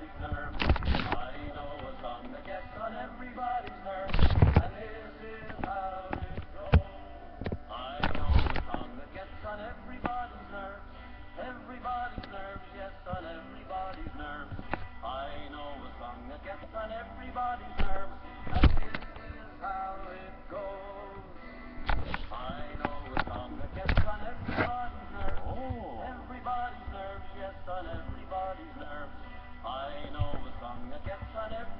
Thank you.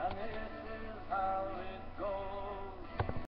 and this is how it goes.